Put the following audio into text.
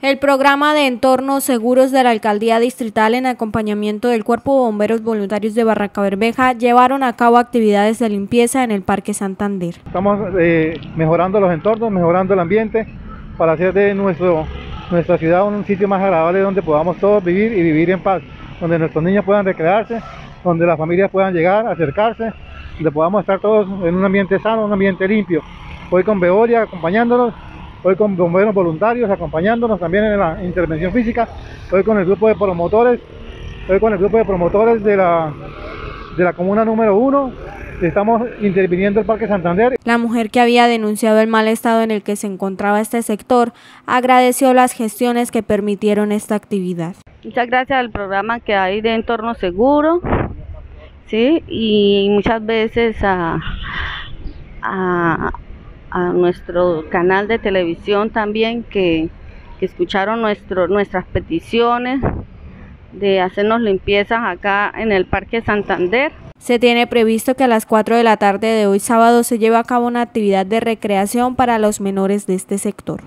El programa de entornos seguros de la Alcaldía Distrital en acompañamiento del Cuerpo de Bomberos Voluntarios de Barranca Bermeja llevaron a cabo actividades de limpieza en el Parque Santander. Estamos eh, mejorando los entornos, mejorando el ambiente para hacer de nuestro, nuestra ciudad un sitio más agradable donde podamos todos vivir y vivir en paz, donde nuestros niños puedan recrearse, donde las familias puedan llegar, acercarse, donde podamos estar todos en un ambiente sano, un ambiente limpio. Hoy con Beoria acompañándonos hoy con bomberos voluntarios acompañándonos también en la intervención física, hoy con el grupo de promotores, hoy con el grupo de promotores de la, de la comuna número uno, estamos interviniendo el Parque Santander. La mujer que había denunciado el mal estado en el que se encontraba este sector agradeció las gestiones que permitieron esta actividad. Muchas gracias al programa que hay de entorno seguro, ¿sí? y muchas veces a, a a nuestro canal de televisión también que, escucharon nuestro, nuestras peticiones de hacernos limpiezas acá en el Parque Santander. Se tiene previsto que a las 4 de la tarde de hoy sábado se lleve a cabo una actividad de recreación para los menores de este sector.